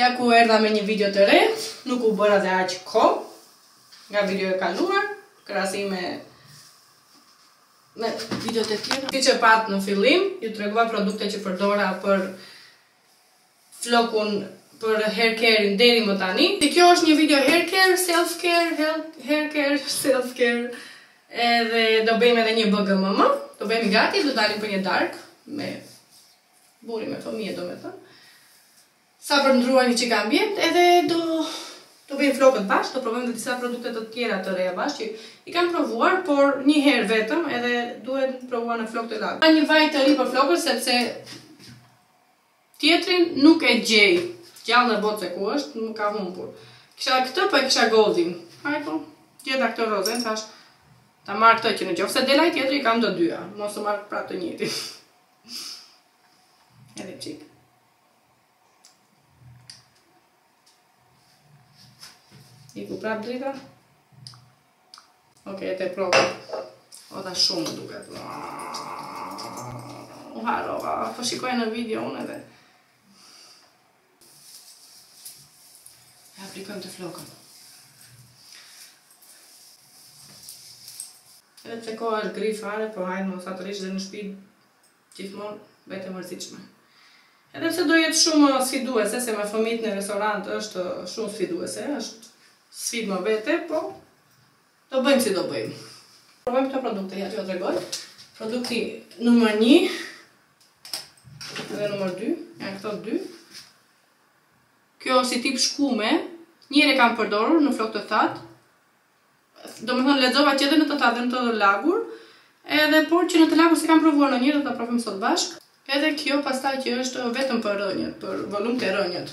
Ja ku erdha me një video të re, nuk u bënë dhe aq kohë nga video e kaluar, krahasim me videot e tjera. Siç e patë në fillim, ju tregova produkte që përdora për flokët për hair care-in deri më tani. Dhe kjo është një video hair care, self care, hair care, self care. Edhe do bëjmë edhe një bëgëmëmë, do bëhemi gati, do dalim për një darkë me burrin e fëmijët domethënë, sa për të ndërruar një çikë ambient edhe do të bëjmë flokët bashkë, do provojmë dhe disa produkte të tjera të reja bashkë që i kam provuar, por një herë vetëm edhe duhet provuar në flokë të lagur. Kam një vaj të ri për flokët sepse tjetrin nuk e gjej gjallë në botë se ku është, më ka humbur. Kisha këtë, po e kisha goldin. Ajo, gjeta këtë rozen, thashë, ta marr këtë që në qoftë se del ai tjetri i kam të dyja, mos të marr prapë të njëjtin. Edhe çikë. Iku prapë drita? Ok, e provoj. Hodha shumë më duket. U harrova, po shikoj në video unë edhe. E aplikojmë te flokët. Edhe pse koha është gri fare, po hajt mo se të rrish dhe në shpi gjithmonë bëhet e mërzitshme. Edhe pse do jetë shumë sfiduese, se me fëmijët në restorant është shumë sfiduese, është sfidë më vete, po Do bëjmë si do bëjmë. Provojmë këto produkte, ja t'ju tregoj. Produkti numër 1 dhe numër 2, janë këto dy. Kjo si tip shkume, një herë e kam përdorur në flokë të thatë, domethënë lexova që edhe në të thatë dhe në të lagur, edhe por që në të lagur s'e kam provuar ndonjëherë do ta provojmë sot bashkë, edhe kjo pastaj që është vetëm për rrënjët, për volum te rrënjët.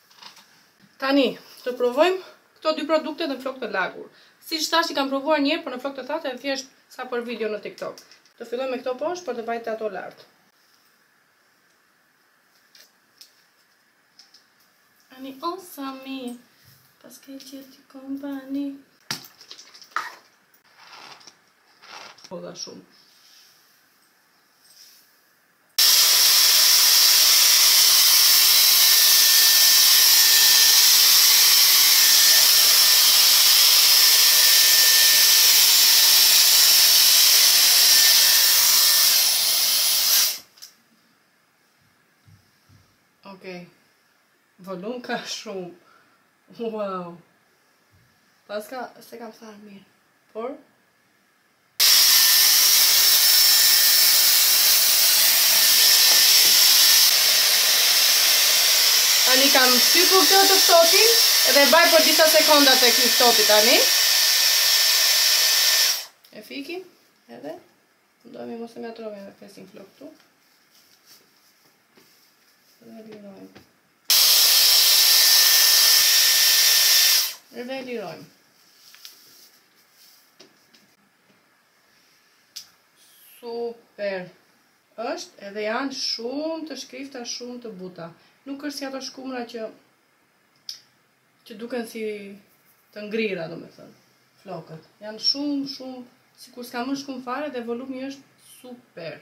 Tani, të provojmë këto dy produkte në flokë të lagur. Siç thashë i kam provuar një herë, por në flokë të thatë e thjesht sa për video në TikTok. Të fillojmë me këto poshtë për të vajtur ato lart. Uau sa mirë, paska qenë kjo kompani. Hodha shumë. Okej. Volum ka shumë. Wow. Paska, s'e kam tharë mirë. Por Tani kam shtyp këtë të ftohtin dhe e mbaj për disa sekonda te ky i ftohti tani. E fikim edhe tentojmë mos e ngatërrojmë dhe heqim flokun këtu. Dhe lirojmë. Edhe e lirojmë. Super! është edhe janë shumë të shkrifta, shumë të buta. Nuk është si ato shkumat që që duken si të ngrira, domethënë, flokët. Janë shumë, shumë, sikur s'ka më shkumë fare dhe volumi është super.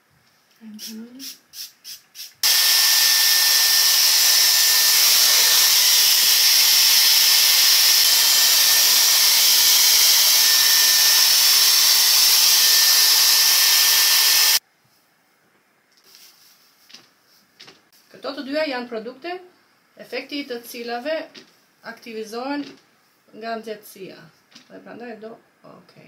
Këto të dyja janë produkte efektet e të cilave aktivizohen nga nxehtësia. Dhe prandaj do, okay.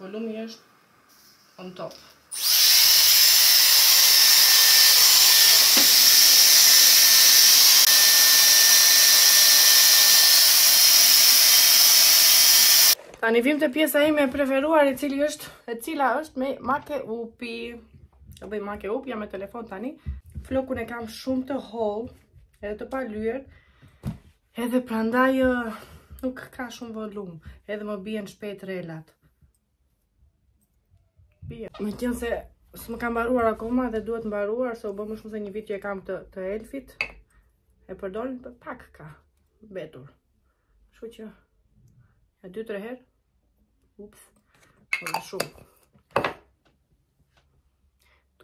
Volumi është on top. Tani vijmë te pjesa ime e preferuar e cili është, e cila është me make upi. Të bëj make upin, jam me telefon tani. Flokun e kam shumë të hollë, edhe të palyer. Edhe prandaj nuk ka shumë volum, edhe më bien shpejt relat. Bia. Meqenëse s'më ka mbaruar akoma dhe duhet mbaruar, se u bë më shumë se një vit që e kam të, të Elfit, e përdorim se pak ka mbetur. Kështu që dy tre herë, ups, më ra shumë.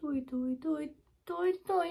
Tuj, tuj, tuj, tuj, tuj.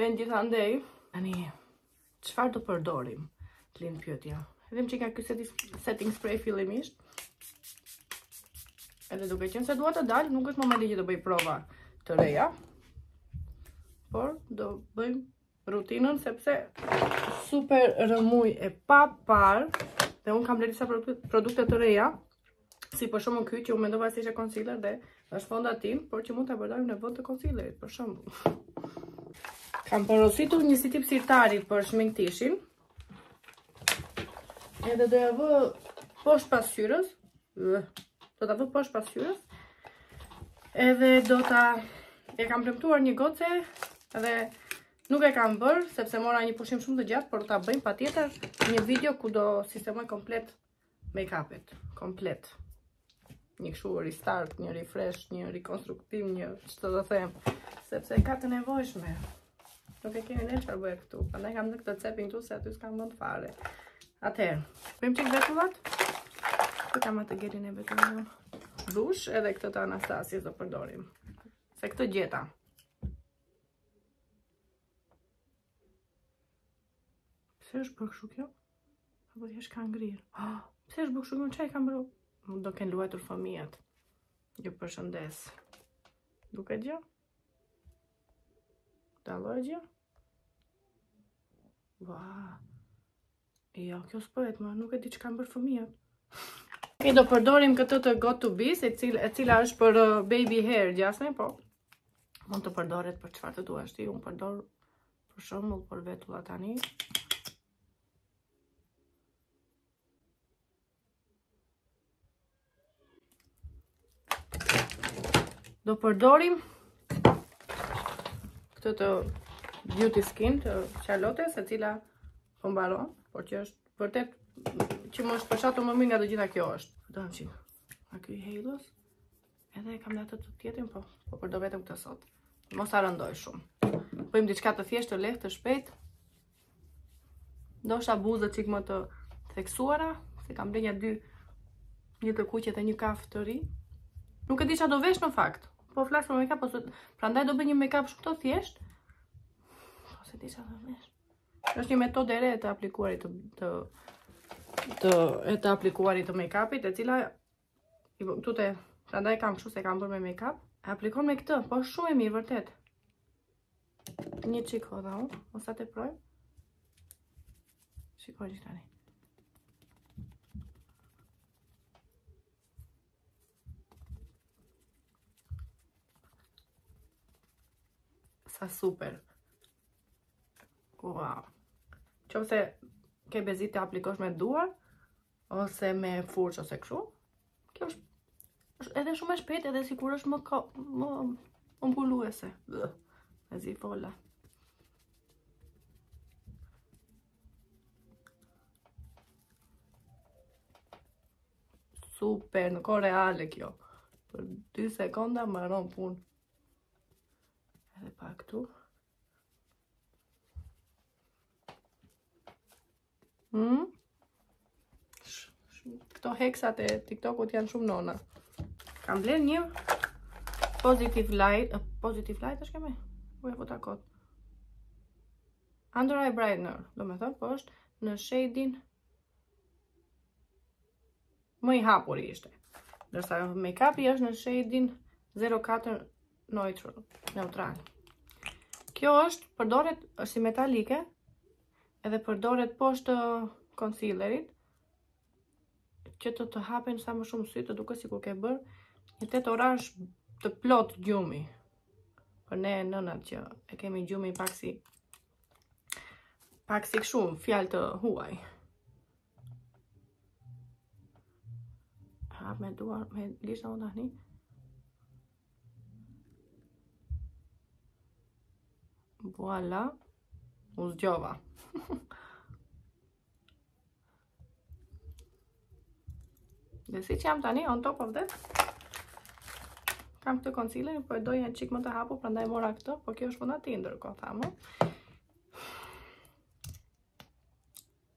Vend gjithandej. Tani, çfarë do përdorim? Të lind pyetja. Hedhim çikë nga ky setting spray fillimisht. Edhe duke qenë se dua të dal, nuk është momenti që të bëj prova të reja. Por, do bëjmë rutinën, sepse super rrëmujë e paparë. Dhe unë kam blerë disa produkte të reja. Si për shembull ky që unë mendova se ishte concealer dhe është fondatinë, por që mund ta përdorim në vend të concealerit, për shembull. Kam porositur një si tip sirtari për shminkat. Edhe do ja vë poshtë pasqyrës. Do ta vë poshtë pasqyrës. Edhe do ta e kam premtuar një goce dhe nuk e kam bërë sepse mora një pushim shumë të gjatë, por do bëjmë patjetër një video ku do sistemoj komplet make-upet komplet. Një kështu restart, një refresh, një rekonstruktim, një çfarë do them, sepse ka të nevojshme. Nuk e keni idenë çfarë bëhet këtu. Prandaj jam në këtë cepin këtu se aty s'kam vend fare. Atëherë, bëjmë çik vetullat. Këtu kam atë gelin e vetullave. Dush edhe këtë të Anastasies do përdorim. Se këtë gjeta. Pse është bërë kështu kjo? Apo thjesht ka ngrirë? Oh, pse është bërë kështu kjo? Ça i kam bërë? Mund do kenë luajtur fëmijët. Ju përshëndes. Duket gjë? Dallon gjë? Wow. Jo, kjo s'bëhet më, nuk e di ç'i kanë bërë fëmijët. I do përdorim këtë të got to be, e cila, e cila është për uh, baby hair, gjasme, po. Mund të përdoret për çfarë të duash ti, unë përdor për shembull, për vetulla tani. Do përdorim këtë të beauty skin të Charlotte, e cila po mbaron, por që është vërtet që më është përshatur më mirë nga të gjitha kjo është. Do të thënë, a ky Halos? Edhe e kam atë tjetrin, po, po përdor vetëm këtë sot. Mos ta rëndoj shumë. Bëjmë diçka të thjeshtë, të lehtë, të shpejtë. Ndoshta buzët çik më të theksuara, se kam blerë nja dy një të kuqe dhe një kafë të ri. Nuk e di çfarë do vesh në fakt. Po flas për make-up, ose po prandaj do bëj një make-up shumë të thjeshtë. Po s'e di çfarë do vesh. Është një metodë e re të aplikuarit të të të e të aplikuarit të make-upit, e cila I bëm këtu te, prandaj kam kështu se kam bërë me make-up. E aplikon me këtë, po shumë e mirë, vërtet. Një çikë hodha unë, mos ta teproj. Shikojeni tani. Sa super. Wow. Qoftë se ke bezdi të aplikosh me duar, ose me furç ose kështu. Kjo është edhe shumë e shpejtë edhe sikur është më ka, më mbuluese. Mezi fola. Super, në kohë reale kjo. Për 2 sekonda mbaron punë. Edhe pak këtu. Hmm? Këto hacksat e TikTokut janë shumë nona. Kam ble një positive light, uh, positive light është emri? Po ia futa kot. Under eye brightener, do me thënë, po është në shading më i hapur ishte. Ndërsa make-up i është në shading 04 neutral, neutral. Kjo është, përdoret, është si metalike, edhe përdoret poshtë concealerit, që të të hapen sa më shumë sytë, të duket sikur ke bërë, një tetë orësh të plot gjumi, për ne nënat që e kemi gjumi pak si, pak si këshu, fjalë të huaj. Hap me duar, me gishtë unë tani. Voilà. U zgjova. Dhe siç jam tani, on top of that, kam këtë concealer, po e doja një çikë më të hapu, prandaj mora këtë, po kjo është fondatinë ndërkohë, them.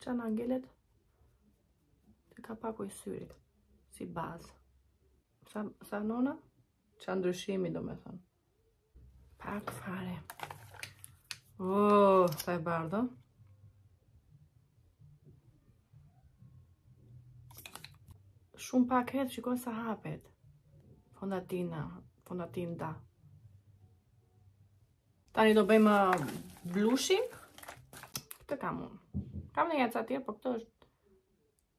Ça, Vangjel Të ka kapaku i syrit Si bazë Sa, sa nona Ça ndryshimi do me thënë Pak fare O, oh, sa e bardhë Shumë pak hedh, shikon sa hapet. Fondatina, fondatinda. Tani do bëjmë uh, blushin. Këtë kam unë. Kam dhe ja ca tjerë, po këtë është.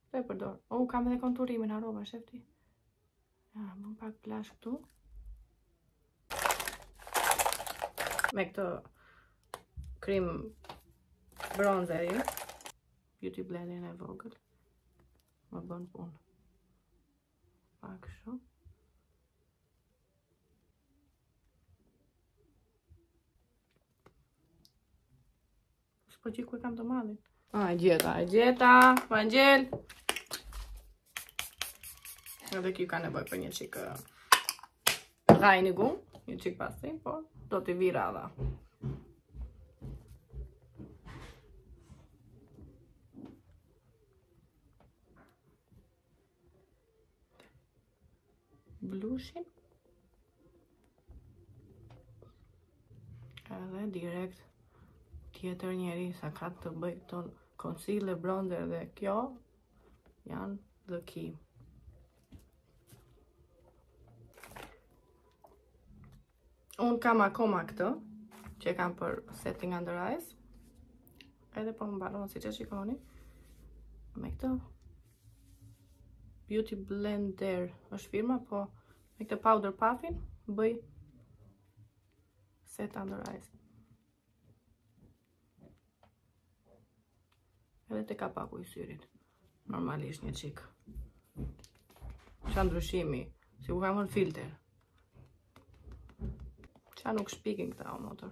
Këtë e përdor. O, oh, kam edhe konturimin, harrova, shefi. Ja, bëj pak blush këtu. Me këtë krim bronzerin. Beauty blenderi e vogël Më bën punë Pak shumë S'po gjej ku e kam të madhin E gjeta, e gjeta, Vangjel Edhe kjo ka nevoj për një çikë gajnë gu, një çikë pasi, po do t'i vë radhë. Blushin. Edhe direkt tjetër njeri sa ka të bëj këto concealer, bronzer dhe kjo, Janë the key. Unë kam akoma këtë, që kam për setting under eyes. Edhe po më mbaron, siç e shikoni. Me këtë. Beauty Blender është firma, po me këtë powder puffin, bëj set under eyes. Edhe te kapaku i syrit. Normalisht një çikë. Ça ndryshimi. Sikur kam vënë filter. Ça nuk shpikin këta o motër.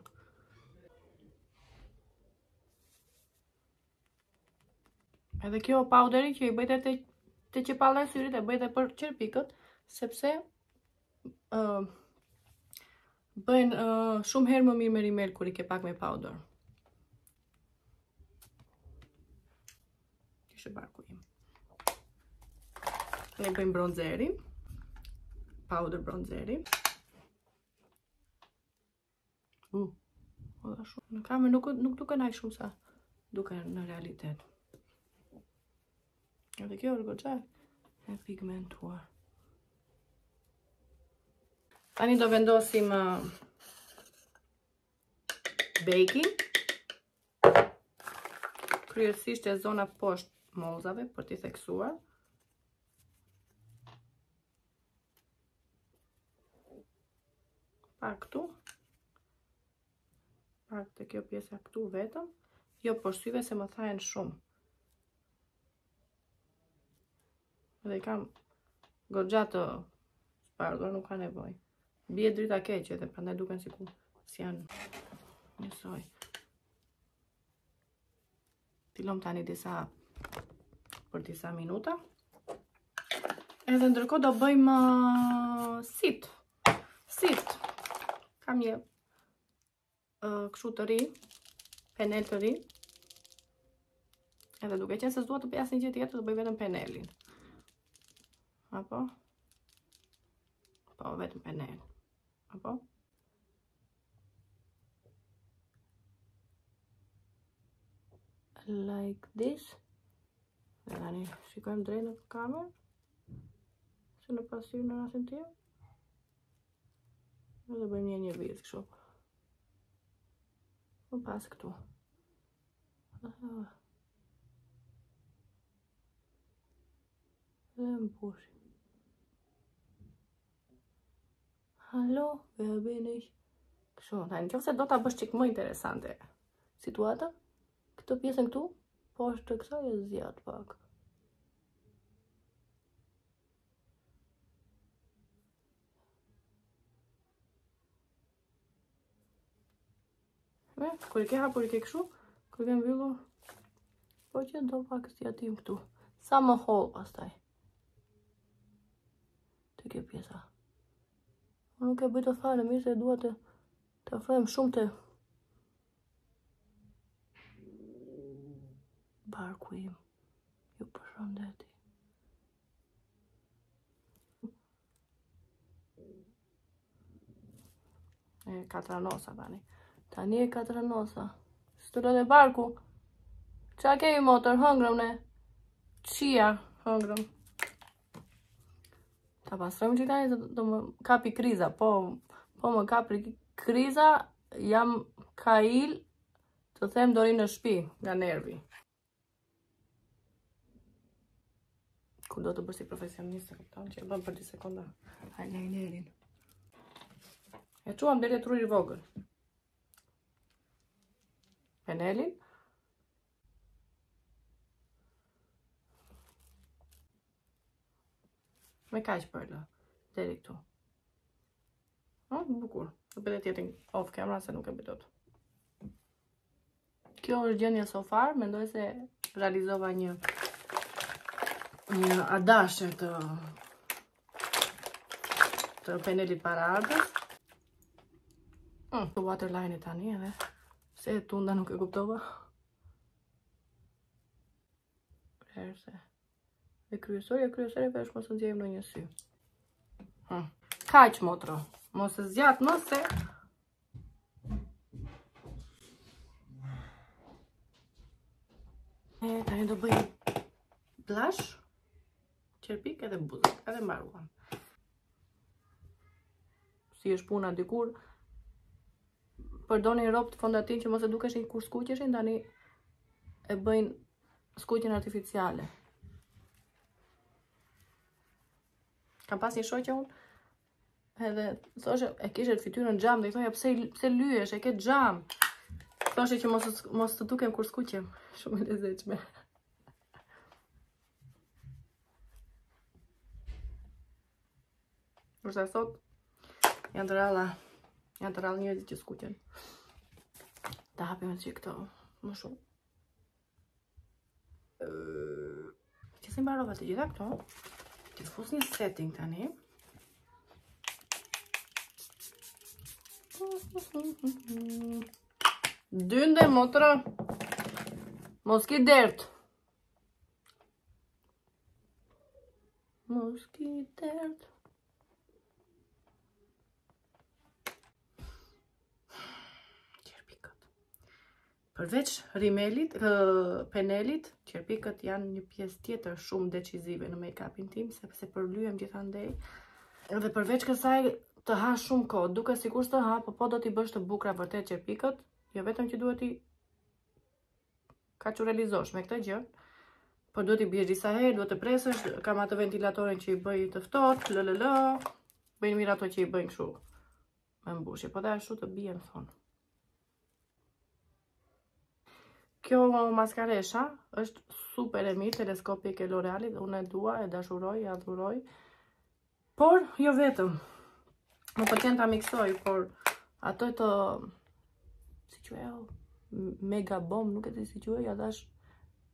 Edhe kjo powderi që i bën te, te qepalla e syrit e bën edhe për qerpikët, sepse uh, bëhen uh, shumë herë më mirë me rimel kur i ke pak me powder. Ky ishte barku im. Ne bëjmë bronzerin, powder bronzerin. U, hodha shumë, në kamera nuk, nuk duket aq shumë sa duket në realitet. Edhe kjo është goxha e pigmentuar. Tani do vendosim uh, baking. Kryesisht te zona poshtë mollëzave për t'i theksuar. Pak këtu. Pak te kjo pjesa këtu vetëm. Jo poshtë syve se më thahen shumë. Dhe i kam goxha të zbardhura, nuk ka nevoj. Bie drita keq edhe prandaj duken sikur s'janë njësoj. T'i lëmë tani disa për disa minuta. Edhe ndërkohë do bëjmë uh, sytë. Sytë. Kam një kështu të ri, penel të ri, edhe duke qenë se s'dua të bëj asnjë gjë tjetër, do bëj vetëm penelin. Apo? Po, vetëm penel. Apo? Like this. Dhe tani, shikojmë drejt në kamerë. Ose në pasqyrë në rastin tim. Dhe bëjmë një një vijë kështu. Më pas këtu. Dhe më pushë. Halo, dhe e bëjnë ishë. Kështu, tani në qoftë se do ta bësh çikë më interesante situata. Këtë pjesën këtu, poshtë kësaj e zgjat pak. Shme, kur i ke hapur i ke kështu, kur i ke mbyllur, po që do pak si atim këtu. Sa më hollë pastaj. Te kjo pjesa. Unë nuk e bëj dot fare mirë se dua të afrohem shumë te barku im. Ju përshëndet. E katranosa tani. Tani e katranosa. S'të lë barku. Ça kemi motër, hëngrëm ne. Ia hëngrëm. Ta pastrojmë që tani, do më kapë kriza. Po, po më kapi kriza, jam kail të thyej derën e shpisë nga nervi. Kur do të bësh si profesionist, e kupton që e bën për 2 sekonda. Ai në nerin. E çuam deri te truri i vogël. Penelin. Me kaq për lë, deri këtu. Oh, bukur. Do bëhet tjetri off camera se nuk e bëj dot. Kjo është gjendja so far, mendoj se realizova një një adashe të të penelit paraardhës. Mm, të waterline tani edhe pse tunda nuk e kuptova. Prerëse. Dhe kryesorja e kryesoreve është mos të nxjerrim ndonjë sy. Hm. Kaq, motro. Mos e zgjat më se... E, tani do bëjmë blash, qerpik edhe buzët, edhe mbaruan. Si është puna dikur, përdornin robt fondatinë që mos të dukeshin kur skuqeshin, tani e bëjnë skuqjen artificiale. Kam pas një shoqe unë, edhe thoshte, e kishte fytyrën xham, dhe i thosha, pse, pse lyhesh, e ke xham. Thoshte që mos, mos të dukem kur skuqem, shumë e lezeqme. Kurse sot, janë të rrallë, janë të rrallë njerëzit që skuqen. Ta hapim edhe këtë, më shumë. Që t'i mbaroj të gjitha këto, t'i fus një setting tani. Dynde, motra, mos ki dert. Mos ki dert. Qerpikët. Përveç rimelit, penelit, qerpikët janë një pjesë tjetër shumë decizive në make-upin tim, sepse përlyem gjithandej. Dhe përveç kësaj të ha shumë kohë, duket sikur të ha, por po do t'i bësh të bukra vërtet qerpikët, jo vetëm që duhet t'i Kaçurrelizosh me këtë gjë, po duhet t'i biesh disa herë, duhet të presësh, kam atë ventilatorin që i bëj të ftohtë, lëlëlë, bëjnë mirë ato që i bëjnë kështu me mbushje, po dhe ashtu të bien thonë. Kjo maskaresha është super e mirë, teleskopik e L'Orealit, unë e dua, e dashuroj, e adhuroj, Por, jo vetëm, më pëlqen ta miksoj, por atë, si quhet, mega bom, nuk e di si quhet, ja dash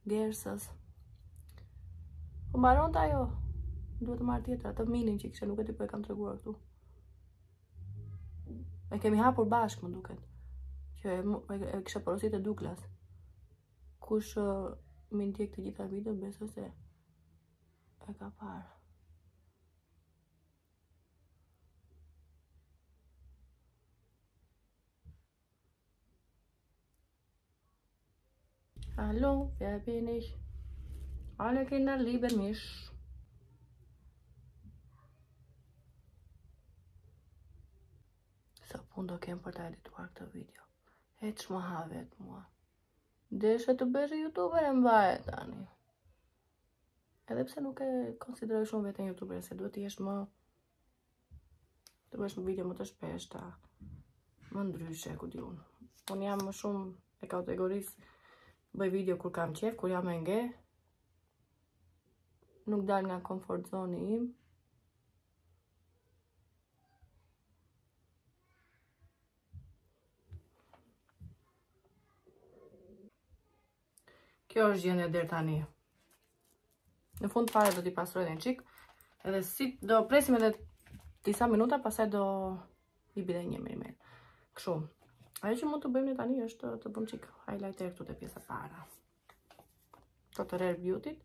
gersës. Po mbaronte ajo, duhet të marr tjetër, atë minin që kisha, nuk e di por e kam treguar këtu. E kemi hapur bashkë, më duket, që e kisha porosit te Douglas. Kush më ndjek të gjitha videot, besoj se E ka parë. Hallo, wer bin ich? Alle Kinder lieben mich. Sa punë do kem për ta edituar këtë video. Edhe më hahet mua. Deshe të bëhesh youtuber e mbaje tani. Edhe pse nuk e konsideroj shumë vetën youtuber, se duhet të jesh më të bësh video më të shpeshta, më ndryshe, ku di unë. Unë jam më shumë e kategorisë bëj video kur kam qejf, kur jam e ngeshme, nuk dal nga komfort zoni im, Kjo është gjendja deri tani. Në fund fare do t'i pastroj edhe një çik. Edhe sytë do presim edhe disa minuta, pastaj do i bie me rimel. Kështu. Ajo që mund të bëjmë tani është të bëjmë një çik highlighter këtu te pjesa e parë. Këto të rare beauty.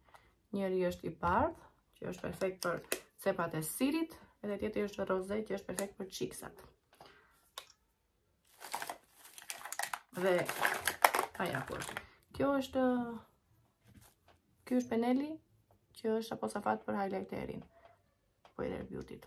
Njëri është i bardhë, që është perfekt për cepat e syrit, edhe tjetri është roze, që është perfekt për cheeksat. Dhe ja ku. Kjo është Ky është peneli që është apostafat për highlighterin. Po i Rare Beauty-t.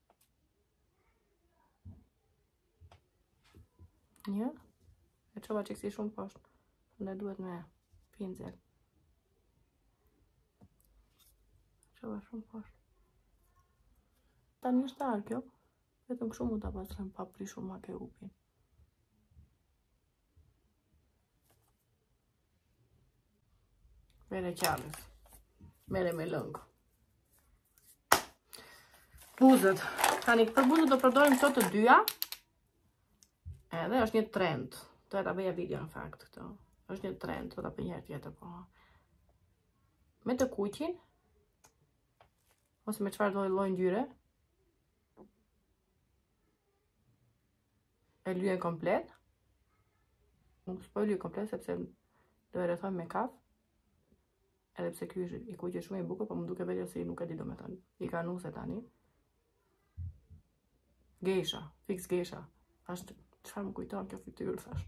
Ja, e çova një çik si shumë poshtë, më duhet me pinzel. E çova shumë poshtë. Tani është tharë kjo, vetëm kështu mund ta pastroj pa prishur makeupin. Mere qanës. Merre me lëng. Buzët. Tani për buzët do përdorim këto të dyja. Edhe është një trend. Do e ta bëja video në fakt këto. është një trend. Të ta bëj një herë tjetër po. Me të kuqin. Ose me çfarëdo lloj ngjyre. e lyen komplet. Unë s'po e lyej komplet sepse do e rrethoj me kafe. Edhe pse ky është i kuq shumë i bukur, po më duket vetja si nuk e di domethënë. Ika nuse tani. Geisha, fiks geisha. Është çfarë më kujton kjo fytyrë thashë.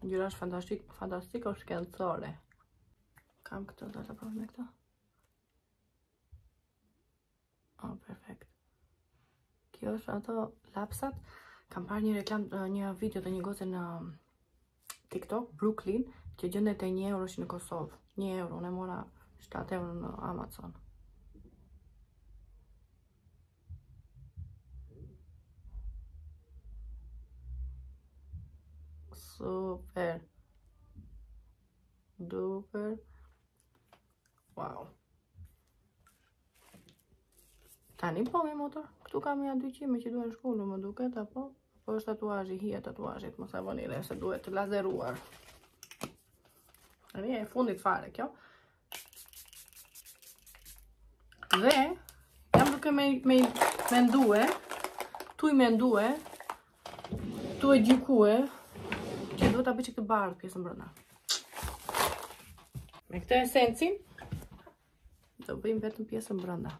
Ngjyra është fantastiko, fantastiko-shkencore. Kam këto dhe ta provoj me këta. Oh, perfekt. Kjo është ato lapsat. Kam parë një reklam, një video të një goce në um, TikTok, Brooklyn, që gjendet te një euro në Kosovë. Një euro, unë e mora 7 euro në Amazon. Super. Duper. Wow. Tani po me motor. Këtu kam ja dy qime që duhen shkulu, më duket, apo? Po është tatuazhi, hija e tatuazhit, më sa vura re se duhet lazeruar. Ja e fundit fare kjo. Dhe, jam duke me, me, mendue, tuj mendue, tue gjykue, që duhet ta bëj çik të bardhë pjesën brënda. Me këtë Essence-in, do bëjmë vetëm pjesën brënda.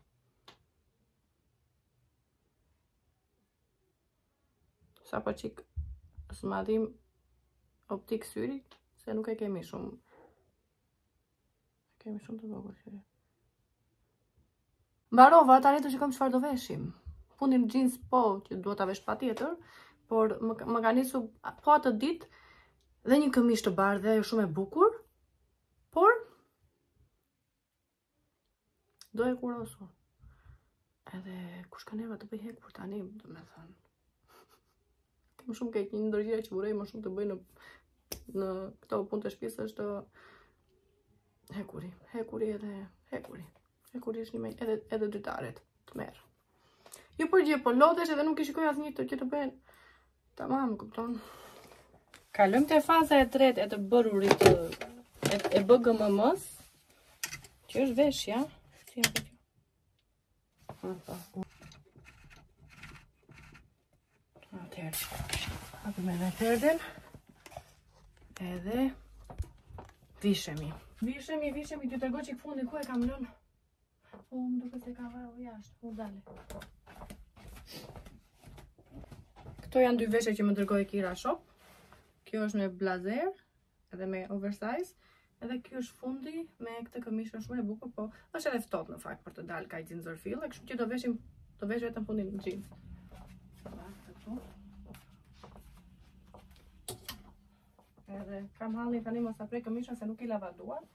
Sa për çik zmadhim optik syri, se nuk e kemi shumë E kemi shumë të vogël syrin. Mbarova, tani të shikojmë çfarë do veshim. Fundin xhins po, që duhet ta vesh patjetër, por më, më ka nisur po atë ditë dhe një këmishë të bardhë, dhe ajo shumë e bukur, por Do hekurosur. Edhe kush ka nerva të bëj hekur tani, do me thënë. Kam shumë keq, një ndër gjërat që urrej më shumë të bëj në, në këto punë të shpisë është hekuri. Hekuri edhe hekuri. Hekuri është njëra edhe, edhe dritaret. Tmerr. Jo për gjë, po lodhesh edhe nuk i shikoj asnjëherë që të bëhen. Tamam, kupton. Kalojmë te faza e tretë e të bërurit të e, e BGMM-së, që është veshja, si e bëj. Atëherë, hapim edhe perden. Edhe vishemi. Vishemi, vishemi, të tregoj çik fundi ku e kam lënë. Po, më duket se kam varë jashtë, po dale. Këto janë dy veshje që më dërgoi Kira shop. Kjo është me blazer edhe me oversize. Edhe ky është fundi me këtë këmishë shumë e bukur, po është edhe ftohtë në fakt për të dalë kaq xhinxërfile. E kështu që do veshim, do vesh vetëm fundin xhins. Edhe kam hallin tani mos ta prek këmishën se nuk i lava duart.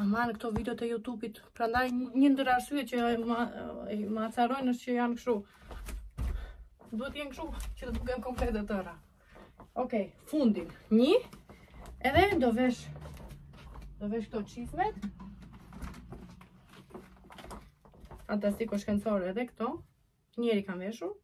Aman këto videot e YouTube-it. Prandaj një ndër arsyet që më, më acarojnë është që janë kështu. Duhet të jenë kështu që të dukem komplet e tëra. Okej, okay, fundin. Një. Edhe do vesh do vesh këto çizmet. Fantastiko shkencore edhe këto. Njëri kam veshur,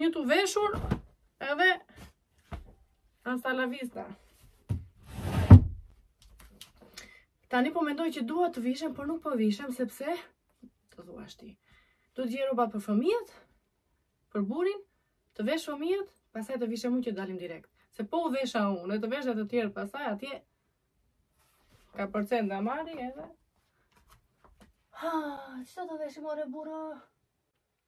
Një tu veshur edhe hasta la vista. Tani po mendoj që duhet të vishem, por nuk po vishem sepse të them unë ty. Do të gjej rroba për fëmijët, për burrin, të vesh fëmijët, pastaj të vishem unë që dalim direkt. Se po u vesha unë, e të vesh dhe të tjerët pastaj atje kërcen dhe amari edhe. Ha, ç'të veshim ore burrë?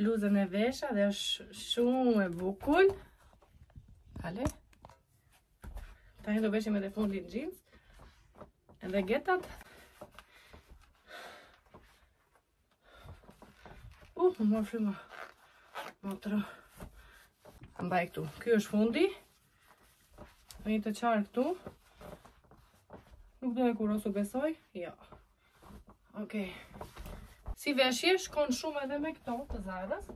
Bluzën e vesha dhe është shumë e bukur. Kale. Tani do veshim edhe fundin jeans. Edhe getat. Uh, m'u mor fryma. Më të rë. Mbaj këtu. Kjo është fundi. Ka një të çarë këtu. Nuk do hekurosur besoj. Jo. Ja. Okej. Si veshje, shkon shumë edhe me këto të Zarës.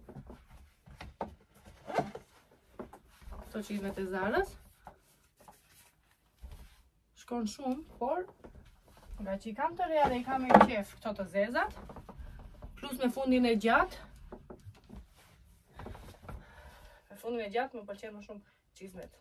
Këto çizmet e Zarës. Shkon shumë, por ngaqë i kam të reja dhe i kam me qejf këto të zezat. Plus me fundin e gjatë. Me fundin e gjatë më pëlqejnë më shumë çizmet.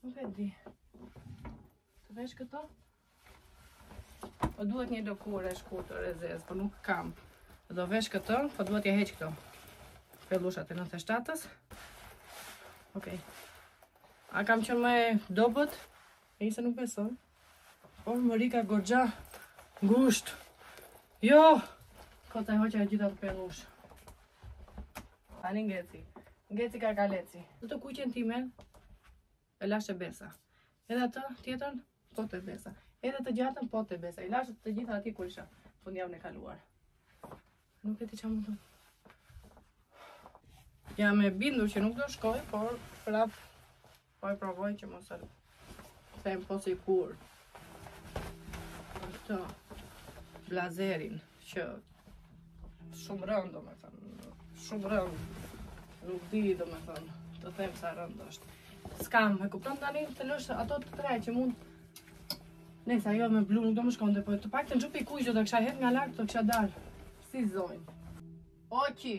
Nuk e di. Të vesh këto? Po duhet një lëkurë e shkurtër e zezë, po nuk kam. Do vesh këto, po duhet t'ia heq këto. Pellushat e 97-ës. Okej. A kam qenë më e dobët? Nejse nuk besoj. Po, më rrika goxha, ngusht, jo, kot e hoqa gjithë atë pellush. Ani ngeci, ngeci karkaleci. Dhe të kuqen timen, e lashë te Besa. Edhe atë tjetrën, po te Besa. Edhe të gjatën, po te Besa. I lashë të gjitha aty ku isha, po një javën e kaluar. Nuk e di ça më të... Jam e bindur që nuk do shkojë, por prap Po e provoj që mos them po sikur këtë blazerin që shumë rëndë domethënë shumë rëndë nuk di domethënë të them sa rëndë është s'kam e kupton tani të lësh ato të tre që mund nejse jo me blu nuk do më shkonte po të paktën xhupi i kuq të kisha hedh nga lart të kisha dalë si zonjë okej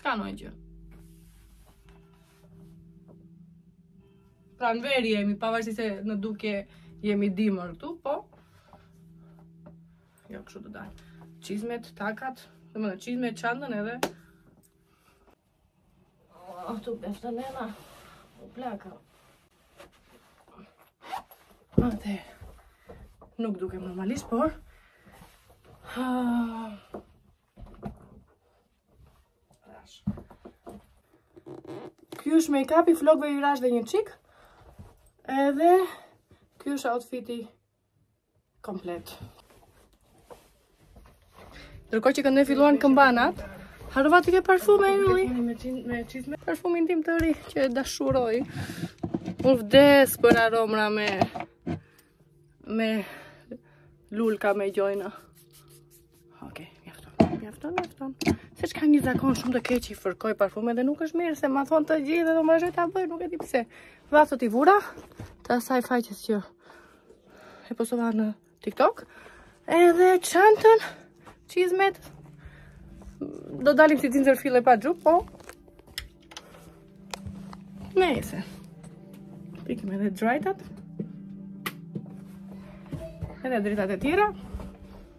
S'ka ndonjë gjë. Pranverë jemi, pavarësi se në dukje jemi dimër këtu, po. Jo, kështu të dalë. Çizmet, takat, domethënë çizmet, çantën edhe. Oh, t'u bëftë nëna, u plaka. Ate, nuk dukem normalisht, por... Ah, Ky është make-up-i, flokëve i rashë dhe një çik. Edhe ky është outfiti komplet. Ndërkohë që këndej filluan këmbanat, harrova të ke parfume, Emily. Me qizme. Parfumin tim të ri që e dashuroj. Unë vdes për aroma me... me... lulka, me gjëra. Ok, mjafton, mjafton, mjafton. Seç kam një zakon shumë të keq, i fërkoj parfumet dhe nuk është mirë se ma thonë të gjithë dhe domethënë e bëj, nuk e di pse. Vathët i vura, të asaj faqes që e postova në TikTok. Edhe çantën, çizmet, do dalim si zinxërfile pa xhup, po. Nejse. Fikim edhe dritat. Edhe dritat e tjera.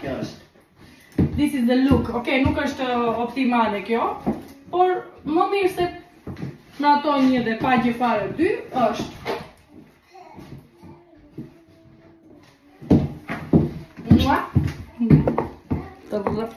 Kjo është. This is the look. Ok, nuk është uh, optimale kjo, por më mirë se në ato një dhe pa gjë fare dy, është. Mua? Të vëllë.